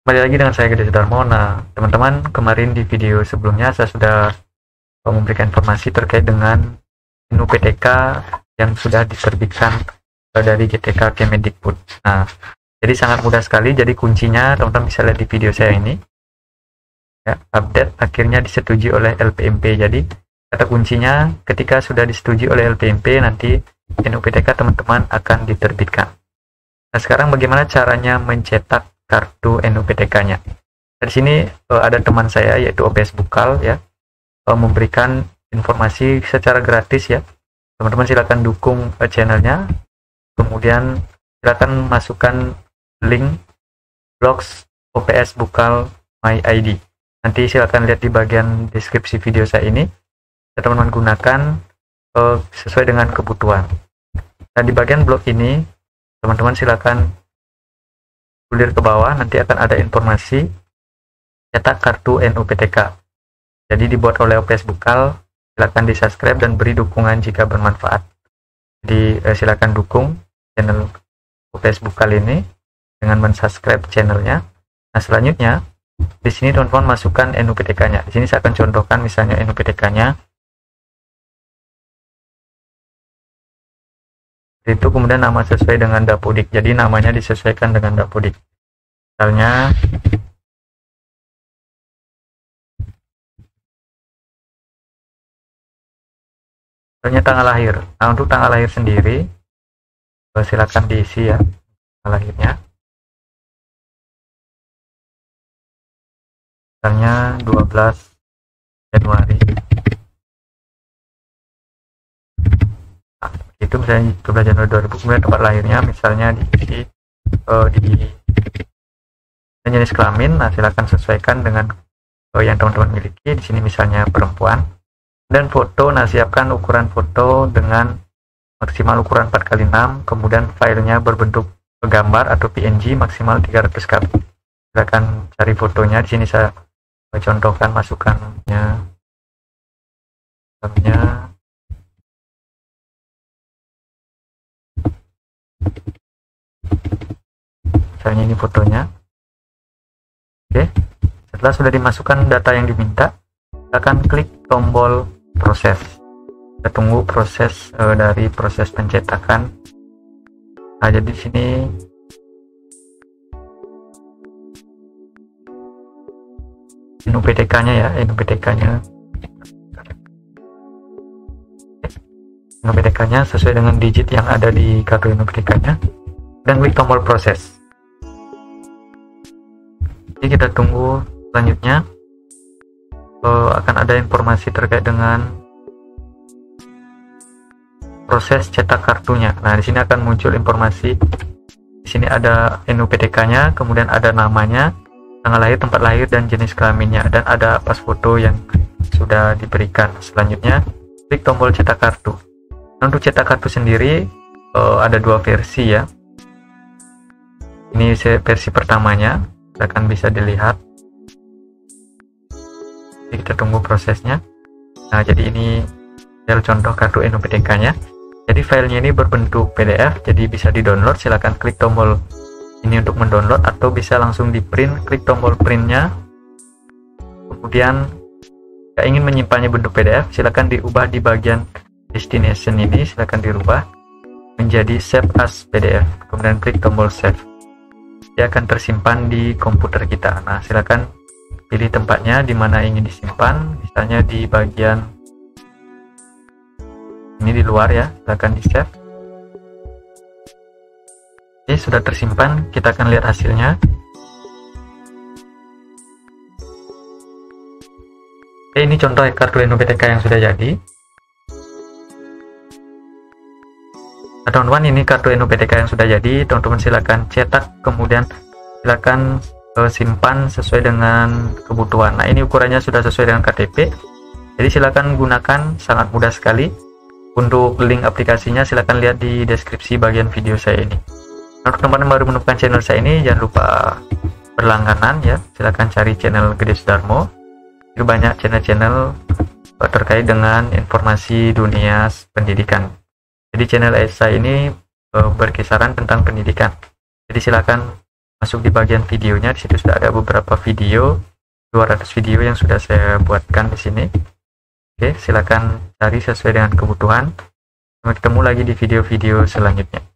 kembali lagi dengan saya Gede Sudarmo nah teman-teman kemarin di video sebelumnya saya sudah memberikan informasi terkait dengan NUPTK yang sudah diterbitkan dari GTK Kemendikbud. Nah jadi sangat mudah sekali. Jadi kuncinya teman-teman bisa lihat di video saya ini. Ya, update akhirnya disetujui oleh LPMP jadi kata kuncinya ketika sudah disetujui oleh LPMP nanti NUPTK teman-teman akan diterbitkan. Nah sekarang bagaimana caranya mencetak kartu NUPTK-nya. Di sini uh, ada teman saya yaitu OPS Bukal ya uh, memberikan informasi secara gratis ya. Teman-teman silakan dukung uh, channelnya. Kemudian silakan masukkan link blogs OPS Bukal My ID. Nanti silakan lihat di bagian deskripsi video saya ini. Teman-teman gunakan uh, sesuai dengan kebutuhan. Nah, di bagian blog ini teman-teman silakan gulir ke bawah nanti akan ada informasi cetak kartu NUPTK jadi dibuat oleh OPS Bukal silakan di subscribe dan beri dukungan jika bermanfaat. Jadi eh, silakan dukung channel OPS Bukal ini dengan mensubscribe channelnya. Nah selanjutnya di sini teman-teman masukkan NUPTK nya di sini saya akan contohkan misalnya NUPTK itu kemudian nama sesuai dengan dapodik jadi namanya disesuaikan dengan dapodik misalnya misalnya tanggal lahir. Nah untuk tanggal lahir sendiri silakan diisi ya tanggal lahirnya. Misalnya 12 Januari itu misalnya 12 Januari 2000 kemudian tempat lahirnya misalnya di uh, di jenis kelamin nah silakan sesuaikan dengan uh, yang teman-teman miliki. Di sini misalnya perempuan. Dan foto nah siapkan ukuran foto dengan maksimal ukuran 4x6 kemudian filenya berbentuk gambar atau PNG maksimal 300 kb silakan cari fotonya. Di sini saya contohkan masukannya misalnya misalnya ini fotonya. Oke. Setelah sudah dimasukkan data yang diminta akan klik tombol proses. Kita tunggu proses e, dari proses pencetakan. Nah jadi di sini NUPTK nya ya NUPTK nya NUPTK nya sesuai dengan digit yang ada di kartu NUPTK nya dan klik tombol proses jadi kita tunggu selanjutnya. Uh, akan ada informasi terkait dengan proses cetak kartunya. Nah di sini akan muncul informasi. Di sini ada NUPTK-nya kemudian ada namanya tanggal lahir tempat lahir dan jenis kelaminnya. Dan ada pas foto yang sudah diberikan. Selanjutnya klik tombol cetak kartu. Nah, untuk cetak kartu sendiri uh, ada dua versi ya. Ini versi pertamanya akan bisa dilihat. Jadi kita tunggu prosesnya. Nah jadi ini file contoh kartu NUPTK nya jadi filenya ini berbentuk PDF jadi bisa di download silahkan klik tombol ini untuk mendownload atau bisa langsung di print klik tombol printnya. Kemudian jika ingin menyimpannya bentuk PDF silahkan diubah di bagian destination ini. Silahkan dirubah menjadi save as PDF kemudian klik tombol save dia akan tersimpan di komputer kita. Nah, silakan pilih tempatnya di mana ingin disimpan, misalnya di bagian ini di luar ya, silakan di save. Oke, sudah tersimpan, kita akan lihat hasilnya. Oke, ini contoh kartu NUPTK yang sudah jadi. Teman-teman ini kartu NUPTK yang sudah jadi. Teman-teman silakan cetak. Kemudian silakan uh, simpan sesuai dengan kebutuhan. Nah ini ukurannya sudah sesuai dengan KTP jadi silakan gunakan. Sangat mudah sekali. Untuk link aplikasinya silakan lihat di deskripsi bagian video saya ini. Nah, untuk teman-teman baru menemukan channel saya ini jangan lupa berlangganan ya. Silakan cari channel Gede Sudarmo. Itu banyak channel-channel terkait dengan informasi dunia pendidikan jadi channel ESA ini e, berkisaran tentang pendidikan. Jadi silakan masuk di bagian videonya. Di situ sudah ada beberapa video 200 video yang sudah saya buatkan di sini. Oke silakan cari sesuai dengan kebutuhan. Sampai ketemu lagi di video-video selanjutnya